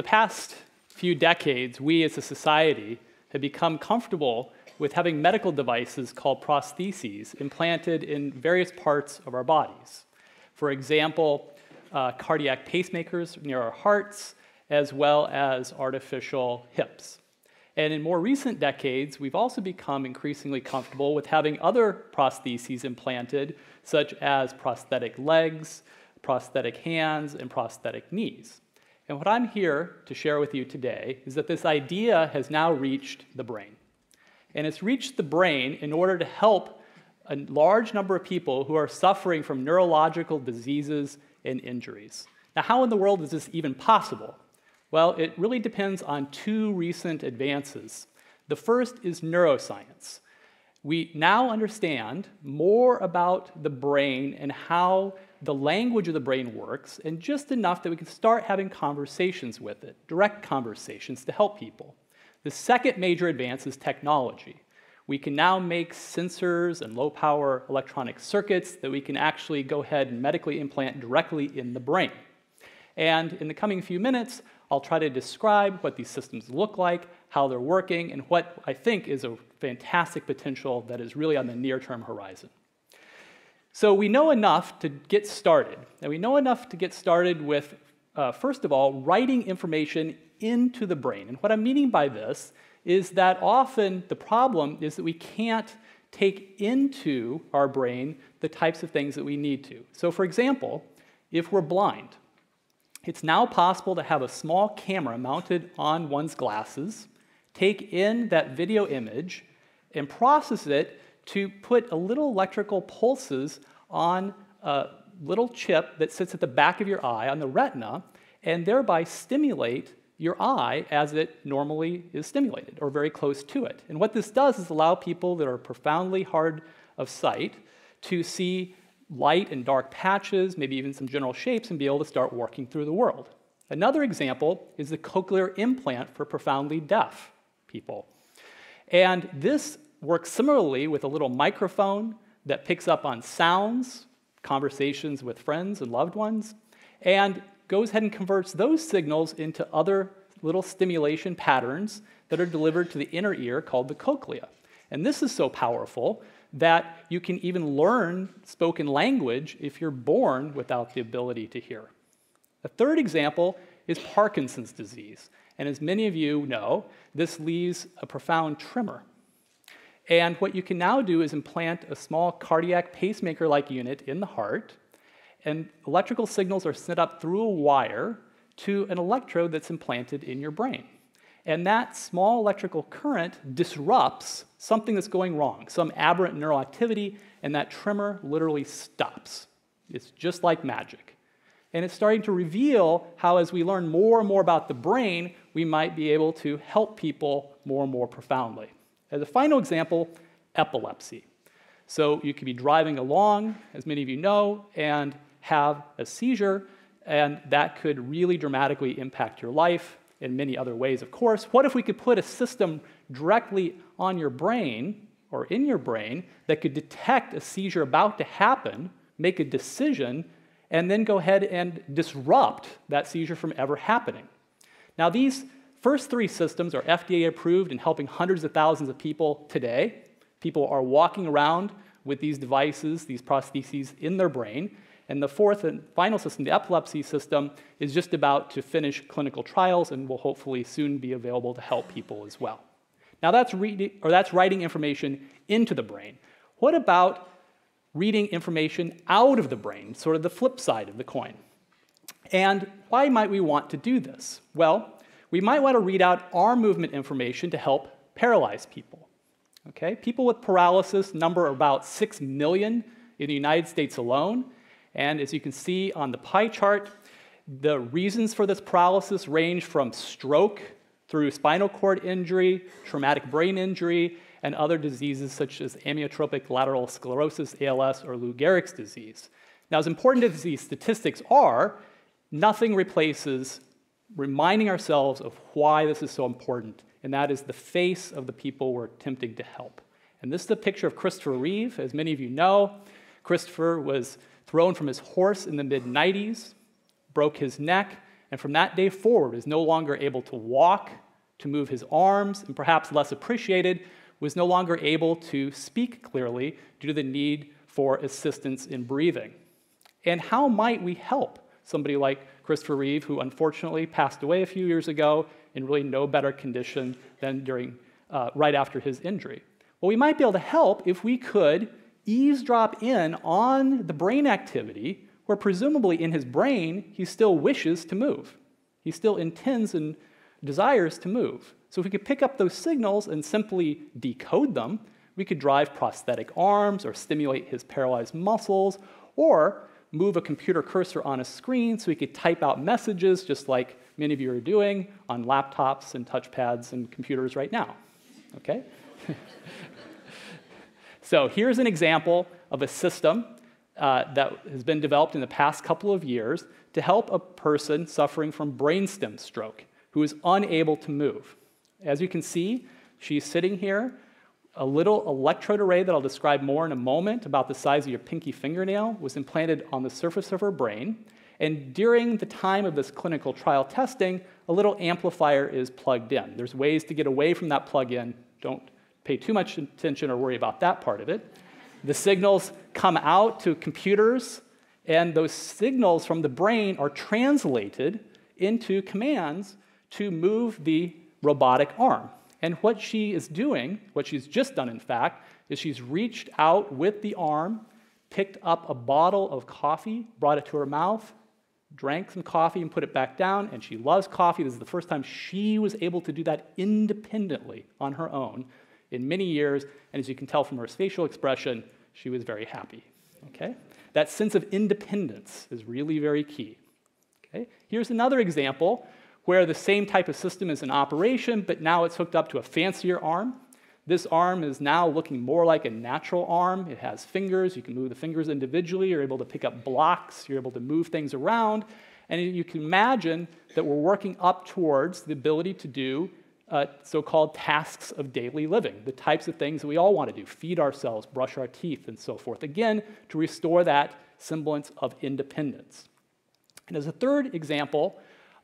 the past few decades, we as a society have become comfortable with having medical devices called prostheses implanted in various parts of our bodies. For example, uh, cardiac pacemakers near our hearts, as well as artificial hips. And in more recent decades, we've also become increasingly comfortable with having other prostheses implanted, such as prosthetic legs, prosthetic hands, and prosthetic knees. And what I'm here to share with you today is that this idea has now reached the brain. And it's reached the brain in order to help a large number of people who are suffering from neurological diseases and injuries. Now, how in the world is this even possible? Well, it really depends on two recent advances. The first is neuroscience. We now understand more about the brain and how the language of the brain works, and just enough that we can start having conversations with it, direct conversations to help people. The second major advance is technology. We can now make sensors and low power electronic circuits that we can actually go ahead and medically implant directly in the brain. And in the coming few minutes, I'll try to describe what these systems look like, how they're working, and what I think is a fantastic potential that is really on the near term horizon. So we know enough to get started. And we know enough to get started with, uh, first of all, writing information into the brain. And what I'm meaning by this is that often the problem is that we can't take into our brain the types of things that we need to. So, for example, if we're blind, it's now possible to have a small camera mounted on one's glasses, take in that video image, and process it to put a little electrical pulses on a little chip that sits at the back of your eye on the retina, and thereby stimulate your eye as it normally is stimulated or very close to it. And what this does is allow people that are profoundly hard of sight to see light and dark patches, maybe even some general shapes, and be able to start working through the world. Another example is the cochlear implant for profoundly deaf people. And this works similarly with a little microphone that picks up on sounds, conversations with friends and loved ones, and goes ahead and converts those signals into other little stimulation patterns that are delivered to the inner ear called the cochlea. And this is so powerful that you can even learn spoken language if you're born without the ability to hear. A third example is Parkinson's disease. And as many of you know, this leaves a profound tremor. And what you can now do is implant a small cardiac pacemaker like unit in the heart, and electrical signals are sent up through a wire to an electrode that's implanted in your brain. And that small electrical current disrupts something that's going wrong, some aberrant neural activity, and that tremor literally stops. It's just like magic. And it's starting to reveal how, as we learn more and more about the brain, we might be able to help people more and more profoundly. As a final example, epilepsy. So you could be driving along, as many of you know, and have a seizure, and that could really dramatically impact your life in many other ways, of course. What if we could put a system directly on your brain or in your brain that could detect a seizure about to happen, make a decision, and then go ahead and disrupt that seizure from ever happening? Now, these first three systems are FDA approved and helping hundreds of thousands of people today. People are walking around with these devices, these prostheses in their brain. And the fourth and final system, the epilepsy system, is just about to finish clinical trials and will hopefully soon be available to help people as well. Now that's reading or that's writing information into the brain. What about reading information out of the brain, sort of the flip side of the coin? And why might we want to do this? Well, we might want to read out arm movement information to help paralyze people. Okay? People with paralysis number about 6 million in the United States alone, and as you can see on the pie chart, the reasons for this paralysis range from stroke through spinal cord injury, traumatic brain injury, and other diseases such as amyotrophic lateral sclerosis, ALS, or Lou Gehrig's disease. Now, as important as these statistics are, nothing replaces reminding ourselves of why this is so important, and that is the face of the people we're attempting to help. And this is a picture of Christopher Reeve. As many of you know, Christopher was thrown from his horse in the mid 90s, broke his neck, and from that day forward is no longer able to walk, to move his arms, and perhaps less appreciated, was no longer able to speak clearly due to the need for assistance in breathing. And how might we help somebody like Christopher Reeve, who unfortunately passed away a few years ago in really no better condition than during, uh, right after his injury? Well, we might be able to help if we could eavesdrop in on the brain activity where presumably in his brain he still wishes to move. He still intends and desires to move. So if we could pick up those signals and simply decode them, we could drive prosthetic arms or stimulate his paralyzed muscles or move a computer cursor on a screen so he could type out messages just like many of you are doing on laptops and touchpads and computers right now. Okay? so here's an example of a system uh, that has been developed in the past couple of years to help a person suffering from brainstem stroke who is unable to move. As you can see, she's sitting here. A little electrode array that I'll describe more in a moment, about the size of your pinky fingernail, was implanted on the surface of her brain. And during the time of this clinical trial testing, a little amplifier is plugged in. There's ways to get away from that plug in. Don't pay too much attention or worry about that part of it. The signals come out to computers, and those signals from the brain are translated into commands to move the robotic arm. And what she is doing, what she's just done, in fact, is she's reached out with the arm, picked up a bottle of coffee, brought it to her mouth, drank some coffee and put it back down, and she loves coffee. This is the first time she was able to do that independently on her own in many years, and as you can tell from her facial expression, she was very happy. Okay? That sense of independence is really very key. Okay? Here's another example where the same type of system is in operation, but now it's hooked up to a fancier arm. This arm is now looking more like a natural arm. It has fingers. You can move the fingers individually. You're able to pick up blocks. You're able to move things around. And you can imagine that we're working up towards the ability to do uh, so called tasks of daily living, the types of things that we all want to do feed ourselves, brush our teeth, and so forth. Again, to restore that semblance of independence. And as a third example,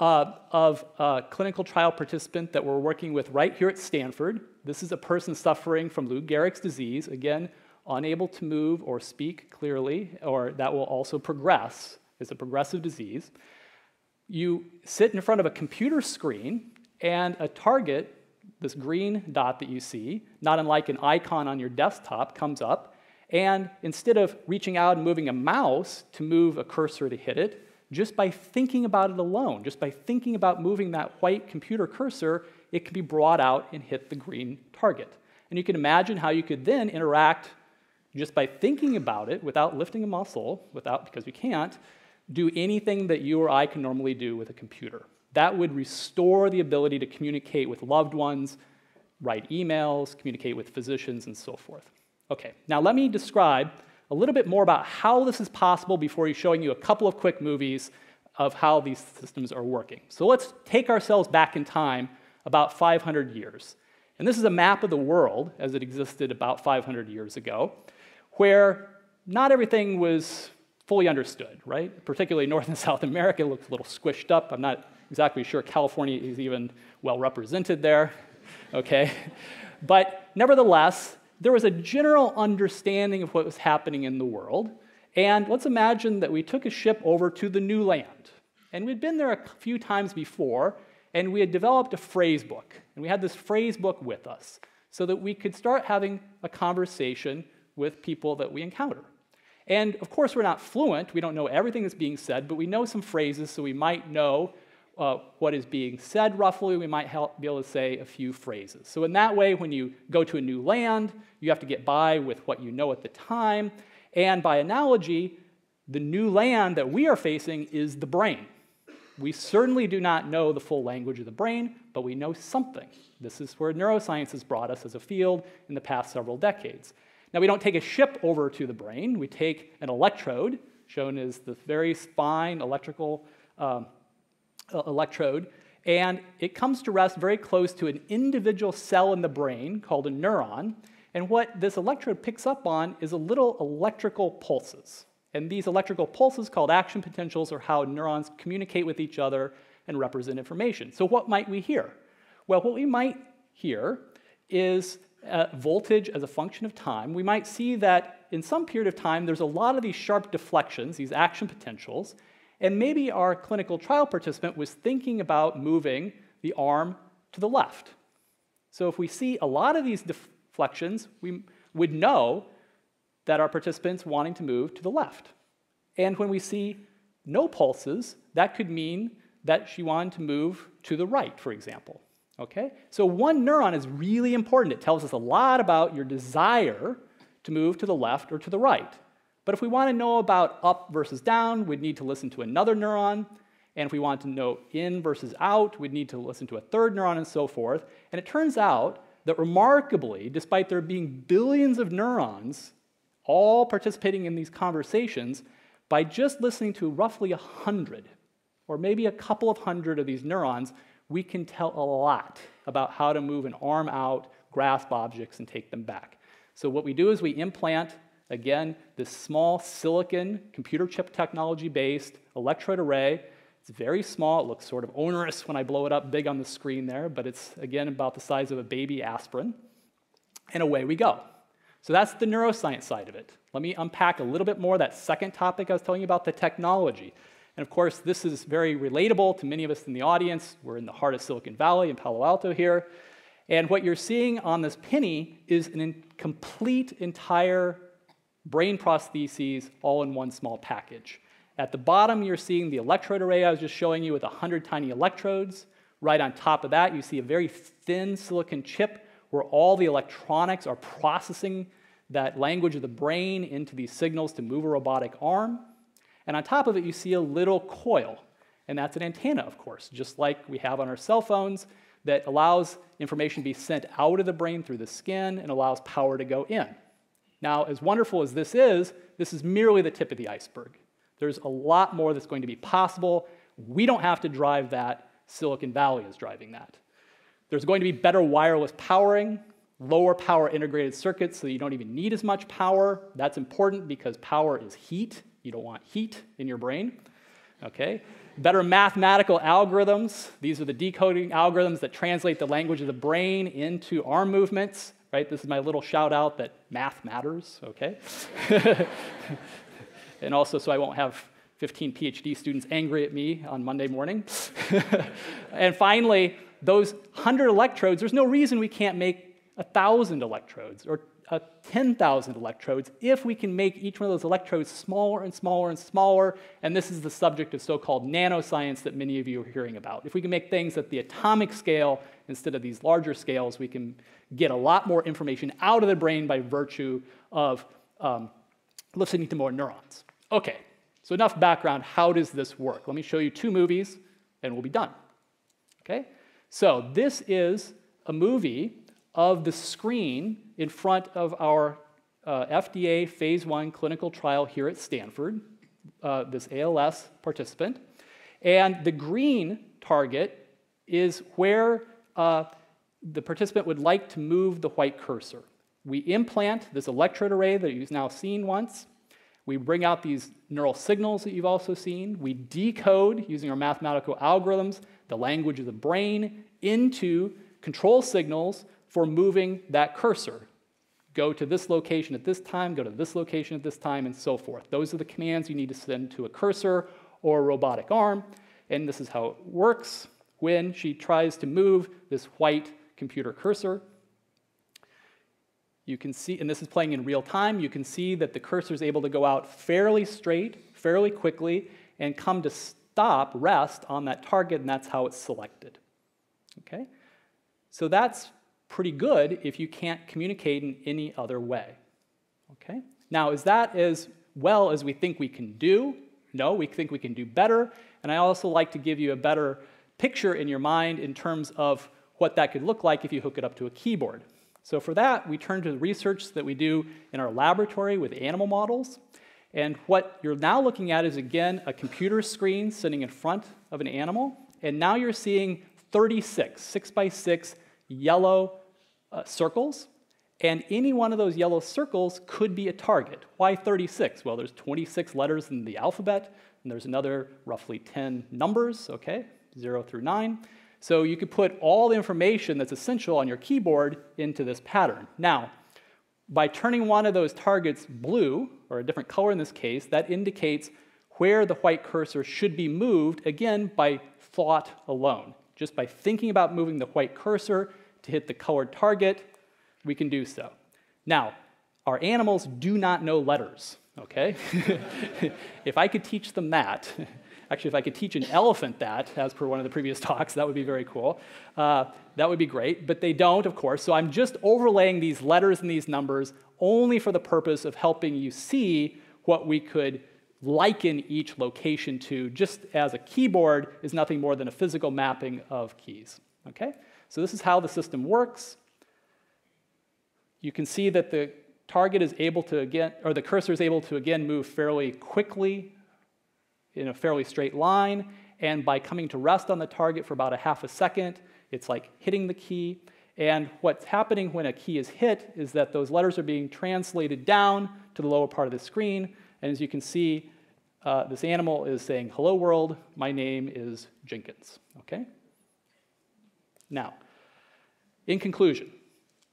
uh, of a clinical trial participant that we're working with right here at Stanford. This is a person suffering from Lou Gehrig's disease, again, unable to move or speak clearly, or that will also progress. It's a progressive disease. You sit in front of a computer screen, and a target, this green dot that you see, not unlike an icon on your desktop, comes up. And instead of reaching out and moving a mouse to move a cursor to hit it, just by thinking about it alone, just by thinking about moving that white computer cursor, it can be brought out and hit the green target. And you can imagine how you could then interact just by thinking about it without lifting a muscle, without, because we can't, do anything that you or I can normally do with a computer. That would restore the ability to communicate with loved ones, write emails, communicate with physicians, and so forth. Okay, now let me describe a little bit more about how this is possible before showing you a couple of quick movies of how these systems are working. So let's take ourselves back in time about 500 years. And this is a map of the world as it existed about 500 years ago, where not everything was fully understood, right? Particularly North and South America looks a little squished up. I'm not exactly sure California is even well represented there, okay? But nevertheless, there was a general understanding of what was happening in the world. And let's imagine that we took a ship over to the new land. And we'd been there a few times before, and we had developed a phrase book. And we had this phrase book with us so that we could start having a conversation with people that we encounter. And of course, we're not fluent. We don't know everything that's being said, but we know some phrases, so we might know uh, what is being said roughly, we might help, be able to say a few phrases. So, in that way, when you go to a new land, you have to get by with what you know at the time. And by analogy, the new land that we are facing is the brain. We certainly do not know the full language of the brain, but we know something. This is where neuroscience has brought us as a field in the past several decades. Now, we don't take a ship over to the brain, we take an electrode, shown as the very fine electrical um, electrode, and it comes to rest very close to an individual cell in the brain called a neuron. And what this electrode picks up on is a little electrical pulses. And these electrical pulses, called action potentials, are how neurons communicate with each other and represent information. So what might we hear? Well, what we might hear is uh, voltage as a function of time. We might see that in some period of time, there's a lot of these sharp deflections, these action potentials, and maybe our clinical trial participant was thinking about moving the arm to the left. So if we see a lot of these deflections, we would know that our participant's wanting to move to the left. And when we see no pulses, that could mean that she wanted to move to the right, for example. Okay? So one neuron is really important. It tells us a lot about your desire to move to the left or to the right. But if we want to know about up versus down, we'd need to listen to another neuron. And if we want to know in versus out, we'd need to listen to a third neuron and so forth. And it turns out that remarkably, despite there being billions of neurons all participating in these conversations, by just listening to roughly 100, or maybe a couple of hundred of these neurons, we can tell a lot about how to move an arm out, grasp objects, and take them back. So what we do is we implant, again, this small silicon computer chip technology-based electrode array it's very small. It looks sort of onerous when I blow it up big on the screen there, but it's, again, about the size of a baby aspirin. And away we go. So that's the neuroscience side of it. Let me unpack a little bit more that second topic I was telling you about, the technology. And of course, this is very relatable to many of us in the audience. We're in the heart of Silicon Valley in Palo Alto here. And what you're seeing on this penny is an complete, entire brain prostheses all in one small package. At the bottom, you're seeing the electrode array I was just showing you with 100 tiny electrodes. Right on top of that, you see a very thin silicon chip where all the electronics are processing that language of the brain into these signals to move a robotic arm. And on top of it, you see a little coil. And that's an antenna, of course, just like we have on our cell phones that allows information to be sent out of the brain through the skin and allows power to go in. Now, as wonderful as this is, this is merely the tip of the iceberg. There's a lot more that's going to be possible. We don't have to drive that. Silicon Valley is driving that. There's going to be better wireless powering, lower power integrated circuits so you don't even need as much power. That's important because power is heat. You don't want heat in your brain. Okay? Better mathematical algorithms. These are the decoding algorithms that translate the language of the brain into arm movements. Right? This is my little shout out that math matters. Okay? and also so I won't have 15 PhD students angry at me on Monday morning. and finally, those 100 electrodes, there's no reason we can't make 1,000 electrodes or uh, 10,000 electrodes if we can make each one of those electrodes smaller and smaller and smaller. And this is the subject of so called nanoscience that many of you are hearing about. If we can make things at the atomic scale instead of these larger scales, we can get a lot more information out of the brain by virtue of um, listening to more neurons. Okay, so enough background. How does this work? Let me show you two movies and we'll be done. Okay, so this is a movie of the screen in front of our uh, FDA phase one clinical trial here at Stanford, uh, this ALS participant. And the green target is where uh, the participant would like to move the white cursor. We implant this electrode array that you've now seen once. We bring out these neural signals that you've also seen. We decode, using our mathematical algorithms, the language of the brain into control signals for moving that cursor. Go to this location at this time, go to this location at this time, and so forth. Those are the commands you need to send to a cursor or a robotic arm. And this is how it works when she tries to move this white computer cursor. You can see, and this is playing in real time, you can see that the cursor is able to go out fairly straight, fairly quickly, and come to stop, rest on that target, and that's how it's selected. Okay? So that's pretty good if you can't communicate in any other way. Okay? Now, is that as well as we think we can do? No, we think we can do better. And I also like to give you a better picture in your mind in terms of what that could look like if you hook it up to a keyboard. So for that, we turn to the research that we do in our laboratory with animal models. And what you're now looking at is, again, a computer screen sitting in front of an animal. And now you're seeing 36, six by six yellow uh, circles. And any one of those yellow circles could be a target. Why 36? Well, there's 26 letters in the alphabet, and there's another roughly 10 numbers, okay? 0 through 9. So you could put all the information that's essential on your keyboard into this pattern. Now, by turning one of those targets blue, or a different color in this case, that indicates where the white cursor should be moved, again, by thought alone. Just by thinking about moving the white cursor to hit the colored target, we can do so. Now, our animals do not know letters, okay? if I could teach them that, actually, if I could teach an elephant that, as per one of the previous talks, that would be very cool. Uh, that would be great, but they don't, of course. So I'm just overlaying these letters and these numbers only for the purpose of helping you see what we could liken each location to, just as a keyboard is nothing more than a physical mapping of keys. Okay? So this is how the system works. You can see that the target is able to again, or the cursor is able to again move fairly quickly in a fairly straight line. And by coming to rest on the target for about a half a second, it's like hitting the key. And what's happening when a key is hit is that those letters are being translated down to the lower part of the screen. And as you can see, uh, this animal is saying, hello world, my name is Jenkins, okay? Now, in conclusion,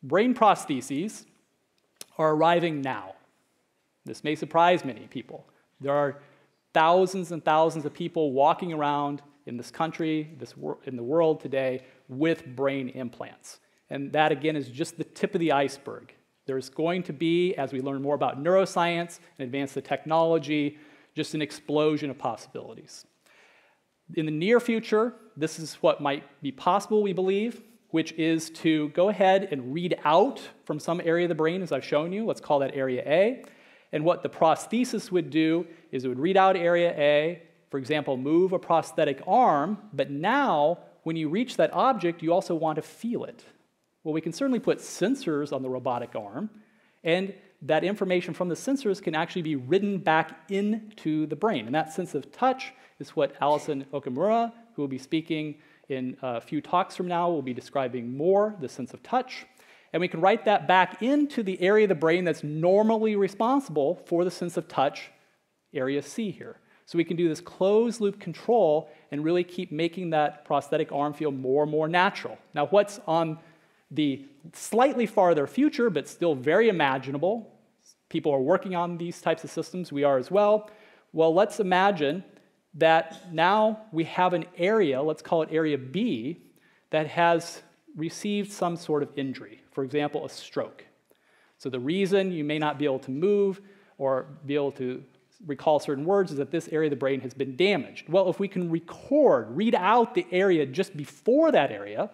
brain prostheses are arriving now. This may surprise many people. There are thousands and thousands of people walking around in this country, this in the world today, with brain implants. And that, again, is just the tip of the iceberg. There's going to be, as we learn more about neuroscience and advance the technology, just an explosion of possibilities. In the near future, this is what might be possible, we believe, which is to go ahead and read out from some area of the brain, as I've shown you. Let's call that area A. And what the prosthesis would do is it would read out area A, for example, move a prosthetic arm, but now when you reach that object, you also want to feel it. Well, we can certainly put sensors on the robotic arm, and that information from the sensors can actually be written back into the brain. And that sense of touch is what Allison Okamura, who will be speaking in a few talks from now, will be describing more the sense of touch. And we can write that back into the area of the brain that's normally responsible for the sense of touch, area C here. So we can do this closed loop control and really keep making that prosthetic arm feel more and more natural. Now, what's on the slightly farther future, but still very imaginable, people are working on these types of systems, we are as well. Well, let's imagine that now we have an area, let's call it area B, that has received some sort of injury, for example, a stroke. So the reason you may not be able to move or be able to recall certain words is that this area of the brain has been damaged. Well, if we can record, read out the area just before that area,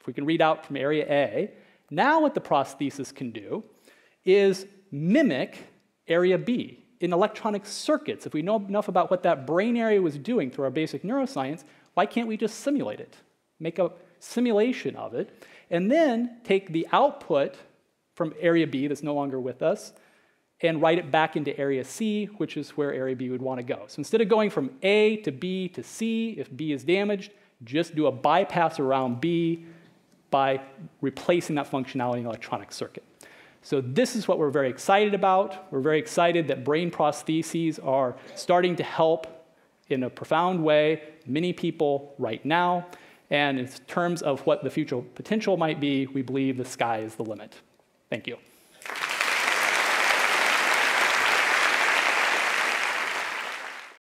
if we can read out from area A, now what the prosthesis can do is mimic area B in electronic circuits. If we know enough about what that brain area was doing through our basic neuroscience, why can't we just simulate it? Make a simulation of it, and then take the output from area B that's no longer with us and write it back into area C, which is where area B would want to go. So instead of going from A to B to C, if B is damaged, just do a bypass around B by replacing that functionality in the electronic circuit. So this is what we're very excited about. We're very excited that brain prostheses are starting to help in a profound way many people right now. And in terms of what the future potential might be, we believe the sky is the limit. Thank you.